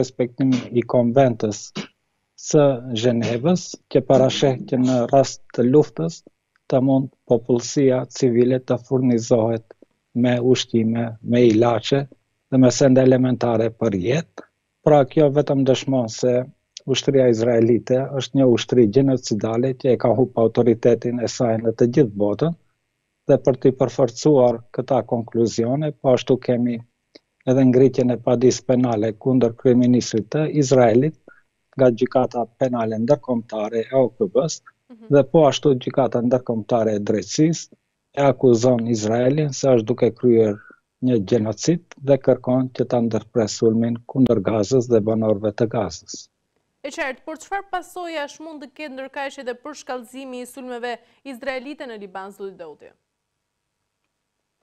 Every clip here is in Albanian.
respektim i Konventës së Gjenevës që parasheh që në rast të luftës të mund popullsia civile të furnizohet me ushqime, me ilaçe dhe me sende elementare për jetë. Pra kjo vetëm dëshmon se ushtria izraelite është një ushtri gjenocidale që e ka hup autoritetin e saj në të gjithë botën dhe për t'i përforcuar këta konkluzione, po ashtu kemi edhe ngritjen e padisë penale kundër kryeministrit të Izraelit nga Gjykata Penale Ndërkombëtare e OKB-së dhe po ashtu Gjykata Ndërkombëtare e Drejtësisë e akuzon Izraelin se është duke kryer një gjenocid dhe kërkon që ta ndërpresë sulmin kundër Gazës dhe banorëve të Gazës. E qartë, por çfarë pasojash mund të ketë ndërkaq edhe përshkallëzimi i sulmeve izraelite në Liban, zoti Dauti?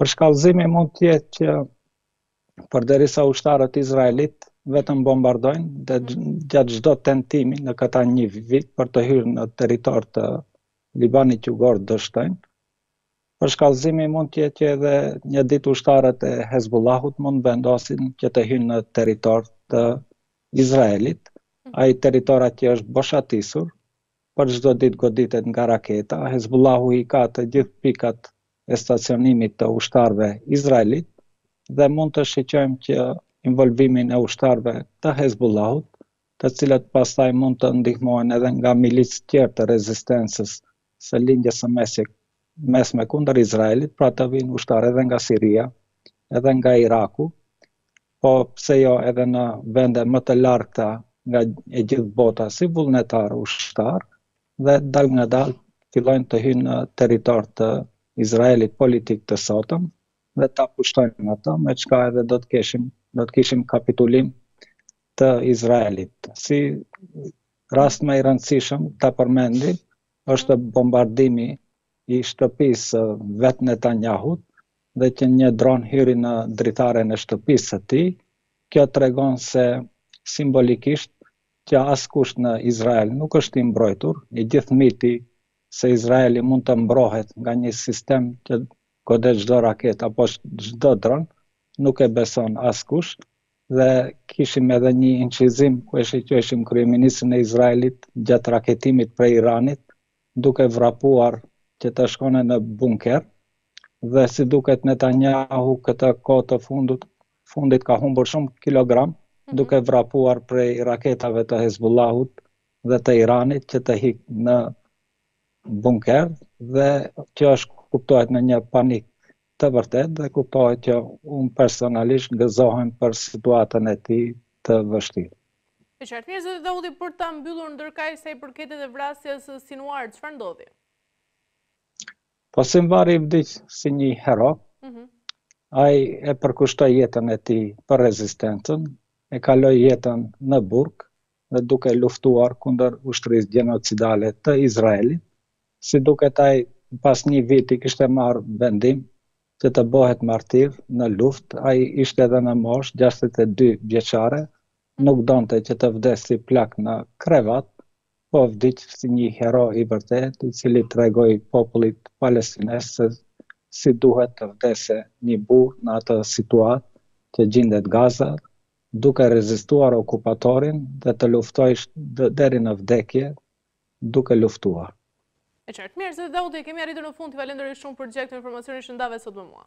Përshkallëzimi mund të jetë që përderisa ushtarët izraelitë vetëm bombardojnë dhe mhm. gjatë çdo tentimi në këta një vit për të hyrë në territor të Libanit Jugor dështojnë. Përshkallëzimi mund të jetë që edhe një ditë ushtarët e Hezbollahut mund të vendosin që të hyjnë në territor të Izraelit, mhm. ai territor që është boshatisur, për çdo ditë goditet nga raketa, Hezbullahu i ka të gjithë pikat e stacionimit të ushtarëve izraelitë dhe mund të shiqojmë që involvimin e ushtarëve të Hezbullahut, të cilët pastaj mund të ndihmohen edhe nga milicë tjerë të rezistencës së Lindjes së Mesje Mesme kundër Izraelit, pra të vijnë ushtarë edhe nga Siria, edhe nga Iraku, po pse jo edhe në vende më të largëta nga e gjithë bota si vullnetarë ushtarë dhe dalëngadalë fillojnë të hyjnë në territor të Izraelit politik të sotëm dhe ta pushtojnë atë, me çka edhe do të kishim do të kishim kapitulim të Izraelit. Si rast më i rëndësishëm ta përmendim është bombardimi i shtëpisë së vetë Netanyahut dhe që një dron hyri në dritaren e shtëpisë së tij, kjo tregon se simbolikisht që askush në Izrael nuk është i mbrojtur, i gjithë miti se Izraeli mund të mbrohet nga një sistem që godet çdo raketë apo çdo dron nuk e beson askush, Dhe kishim edhe një incizim ku e shiqojshim kryeministrin e Izraelit gjatë raketimit prej Iranit, duke vrapuar që të shkonë në bunker dhe si duket Netanyahu këtë kohë të fundit fundit ka humbur shumë kilogram duke vrapuar prej raketave të Hezbullahut dhe të Iranit që të hik në bunker dhe kjo është kuptohet në një panik Të vërtetë dhe kuptohet që unë personalisht gëzohem për situatën e tij të vështirë. E qartë mirë zoti Dauti për ta mbyllur ndërkaq sa i përket edhe vrasjes së Sinuar çfarë ndodhi? Po Sinvari vdiq si një hero, ai e përkushtoi jetën e tij për rezistencën, e kaloi jetën në burg, dhe duke luftuar kundër ushtrisë gjenocidale të Izraelit, si duket ai pas një viti kishte marrë vendim që të bëhet martir në luftë, ai ishte edhe në moshë gjashtëdhjetë e dy vjeçare, nuk donte që të vdes si plak në krevat, po vdiq si një hero i vërtetë i cili tregoi popullit palestinez se si duhet të vdese një burrë në atë situatë që gjindet Gaza, duke rezistuar okupatorin dhe të luftojsh deri në vdekje duke luftuar. E qartë. Mirë, zoti Dauti, kemi arritur në fund, të falenderoj shumë për gjithë këtë informacion që ndave sot me mua.